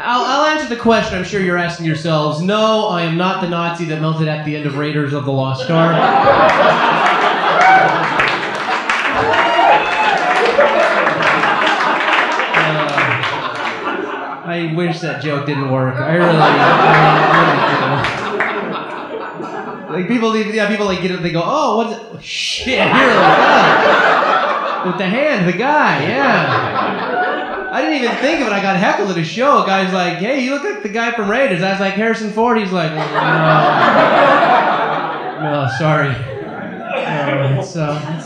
I'll, I'll answer the question I'm sure you're asking yourselves. No, I am not the Nazi that melted at the end of Raiders of the Lost Ark. Uh, I wish that joke didn't work. I really, I really. Like people, leave, yeah, people like get it. They go, "Oh, what's it? shit?" You're like, "Oh." with the hand, the guy, yeah. I didn't even think of it. I got heckled at a show. A guy's like, "Hey, you look like the guy from Raiders." I was like, "Harrison Ford." He's like, "No, no sorry." Uh, it's, uh, it's,